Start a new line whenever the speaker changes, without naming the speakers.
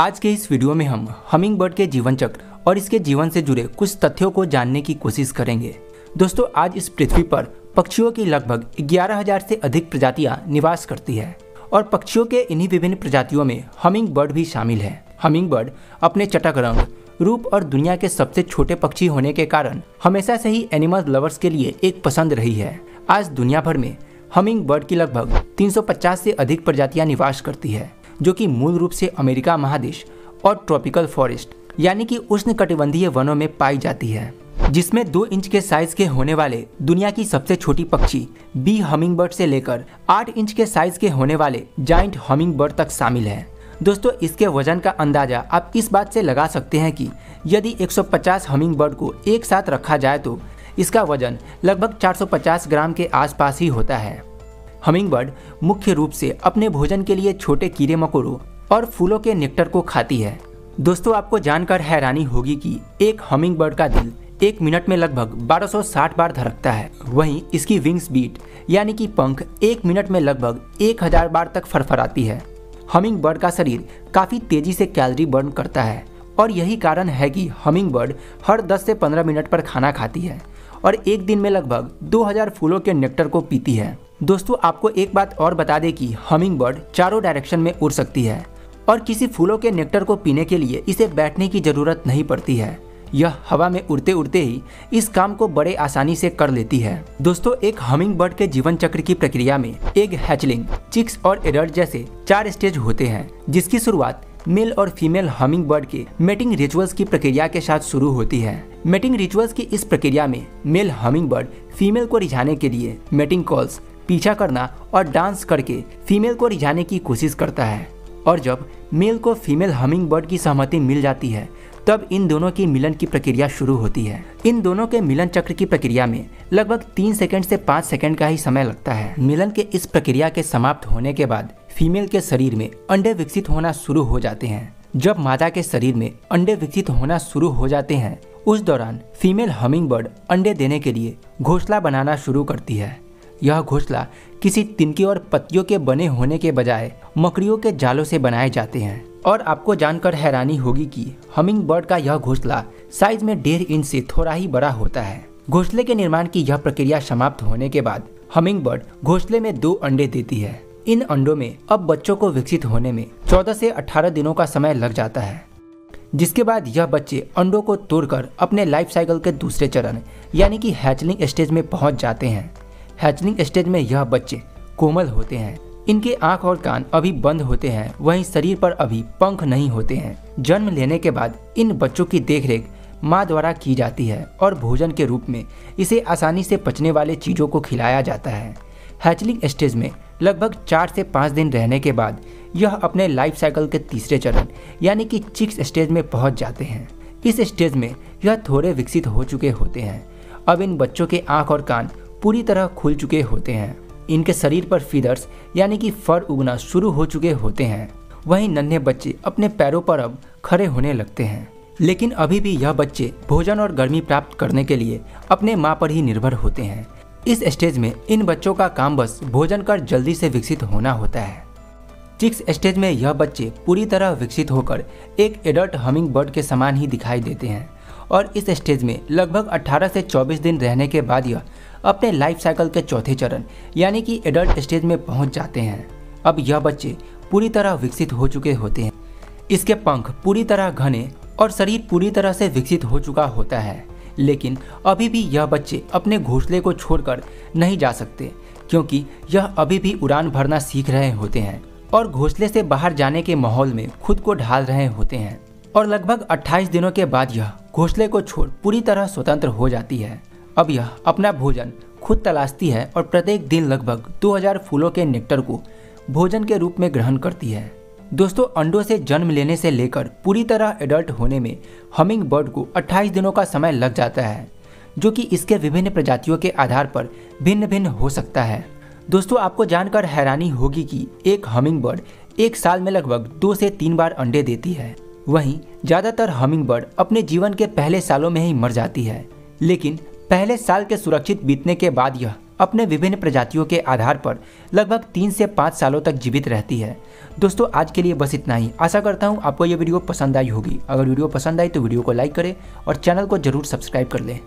आज के इस वीडियो में हम हमिंग बर्ड के जीवन चक्र और इसके जीवन से जुड़े कुछ तथ्यों को जानने की कोशिश करेंगे। दोस्तों आज इस पृथ्वी पर पक्षियों की लगभग 11,000 से अधिक प्रजातियाँ निवास करती है और पक्षियों के इन्हीं विभिन्न प्रजातियों में हमिंग बर्ड भी शामिल है। हमिंग बर्ड अपने चटक रंग रूप और दुनिया के सबसे छोटे पक्षी होने के कारण हमेशा से ही एनिमल लवर्स के लिए एक पसंद रही है। आज दुनिया भर में हमिंग बर्ड की लगभग 350 से अधिक प्रजातियाँ निवास करती है। जो कि मूल रूप से अमेरिका महादेश और ट्रॉपिकल फॉरेस्ट, यानी कि उष्ण कटिबंधीय वनों में पाई जाती है, जिसमें दो इंच के साइज़ के होने वाले दुनिया की सबसे छोटी पक्षी, बी हमिंग बर्ड से लेकर आठ इंच के साइज़ के होने वाले जाइंट हमिंग बर्ड तक शामिल है। दोस्तों, इसके वज़न का अंदाज़ा आप इस बात से लगा सकते हैं कि यदि 150 हमिंग बर्ड को एक साथ रखा जाए तो इसका वज़न लगभग 450 ग्राम के आसपास ही होता है। हमिंग बर्ड मुख्य रूप से अपने भोजन के लिए छोटे कीड़े मकोड़ों और फूलों के नेक्टर को खाती है। दोस्तों, आपको जानकर हैरानी होगी कि एक हमिंग बर्ड का दिल एक मिनट में लगभग 1260 बार धड़कता है। वहीं इसकी विंग्स बीट यानी कि पंख, एक मिनट में लगभग 1000 बार तक फरफराती है। हमिंग बर्ड का शरीर काफ़ी तेज़ी से कैलोरी बर्न करता है और यही कारण है कि हमिंग बर्ड हर 10 से 15 मिनट पर खाना खाती है और एक दिन में लगभग 2000 फूलों के नेक्टर को पीती है। दोस्तों, आपको एक बात और बता दें कि हमिंग बर्ड चारों डायरेक्शन में उड़ सकती है और किसी फूलों के नेक्टर को पीने के लिए इसे बैठने की ज़रूरत नहीं पड़ती है। यह हवा में उड़ते उड़ते ही इस काम को बड़े आसानी से कर लेती है। दोस्तों, एक हमिंग बर्ड के जीवन चक्र की प्रक्रिया में एक हैचलिंग चिक्स और एडल्ट जैसे चार स्टेज होते हैं, जिसकी शुरुआत मेल और फीमेल हमिंग बर्ड के मेटिंग रिचुअल्स की प्रक्रिया के साथ शुरू होती है। मेटिंग रिचुअल्स की इस प्रक्रिया में मेल हमिंग बर्ड फीमेल को रिझाने के लिए मेटिंग कॉल्स पीछा करना और डांस करके फीमेल को रिझाने की कोशिश करता है। और जब मेल को फीमेल हमिंग बर्ड की सहमति मिल जाती है, तब इन दोनों की मिलन की प्रक्रिया शुरू होती है। इन दोनों के मिलन चक्र की प्रक्रिया में लगभग तीन सेकंड से पाँच सेकंड का ही समय लगता है। मिलन के इस प्रक्रिया के समाप्त होने के बाद फीमेल के शरीर में अंडे विकसित होना शुरू हो जाते हैं। जब मादा के शरीर में अंडे विकसित होना शुरू हो जाते हैं, उस दौरान फीमेल हमिंग बर्ड अंडे देने के लिए घोसला बनाना शुरू करती है। यह घोसला किसी तिनके और पत्तियों के बने होने के बजाय मकड़ियों के जालों से बनाए जाते हैं। और आपको जानकर हैरानी होगी कि हमिंग बर्ड का यह घोसला साइज़ में डेढ़ इंच से थोड़ा ही बड़ा होता है। घोसले के निर्माण की यह प्रक्रिया समाप्त होने के बाद हमिंग बर्ड घोसले में दो अंडे देती है। इन अंडों में अब बच्चों को विकसित होने में 14 से 18 दिनों का समय लग जाता है। जिसके बाद यह बच्चे अंडों को तोड़कर अपने लाइफ साइकिल के दूसरे चरण, यानी कि हैचलिंग स्टेज में पहुँच जाते हैं। हैचलिंग स्टेज में यह बच्चे कोमल होते हैं। इनके आँख और कान अभी बंद होते हैं, वहीं शरीर पर अभी पंख नहीं होते हैं। जन्म लेने के बाद इन बच्चों की देखरेख माँ द्वारा की जाती है और भोजन के रूप में इसे आसानी से पचने वाले चीज़ों को खिलाया जाता है। हैचलिंग स्टेज में लगभग चार से पाँच दिन रहने के बाद यह अपने लाइफ साइकिल के तीसरे चरण, यानी कि चिक्स स्टेज में पहुँच जाते हैं। इस स्टेज में यह थोड़े विकसित हो चुके होते हैं। अब इन बच्चों के आँख और कान पूरी तरह खुल चुके होते हैं। इनके शरीर पर फीदर्स यानी कि फर उगना शुरू हो चुके होते हैं। वहीं नन्हे बच्चे अपने पैरों पर अब खड़े होने लगते हैं। लेकिन अभी भी यह बच्चे भोजन और गर्मी प्राप्त करने के लिए अपने माँ पर ही निर्भर होते हैं। इस स्टेज में इन बच्चों का काम बस भोजन कर जल्दी से विकसित होना होता है। चिक्स स्टेज में यह बच्चे पूरी तरह विकसित होकर एक एडल्ट हमिंग बर्ड के समान ही दिखाई देते हैं। और इस स्टेज में लगभग 18 से 24 दिन रहने के बाद यह अपने लाइफ साइकिल के चौथे चरण, यानी कि एडल्ट स्टेज में पहुँच जाते हैं। अब यह बच्चे पूरी तरह विकसित हो चुके होते हैं। इसके पंख पूरी तरह घने और शरीर पूरी तरह से विकसित हो चुका होता है। लेकिन अभी भी यह बच्चे अपने घोंसले को छोड़कर नहीं जा सकते, क्योंकि यह अभी भी उड़ान भरना सीख रहे होते हैं और घोंसले से बाहर जाने के माहौल में खुद को ढाल रहे होते हैं। और लगभग 28 दिनों के बाद यह घोंसले को छोड़ पूरी तरह स्वतंत्र हो जाती है। अब यह अपना भोजन खुद तलाशती है और प्रत्येक दिन लगभग 2000 फूलों के नेक्टर को भोजन के रूप में ग्रहण करती है। दोस्तों, अंडों से जन्म लेने से लेकर पूरी तरह एडल्ट होने में हमिंग बर्ड को 28 दिनों का समय लग जाता है, जो कि इसके विभिन्न प्रजातियों के आधार पर भिन्न भिन्न हो सकता है। दोस्तों, आपको जानकर हैरानी होगी कि एक हमिंग बर्ड एक साल में लगभग दो से तीन बार अंडे देती है। वहीं, ज़्यादातर हमिंग बर्ड अपने जीवन के पहले सालों में ही मर जाती है। लेकिन पहले साल के सुरक्षित बीतने के बाद यह अपने विभिन्न प्रजातियों के आधार पर लगभग तीन से पाँच सालों तक जीवित रहती है। दोस्तों, आज के लिए बस इतना ही। आशा करता हूँ आपको यह वीडियो पसंद आई होगी। अगर वीडियो पसंद आई तो वीडियो को लाइक करें और चैनल को ज़रूर सब्सक्राइब कर लें।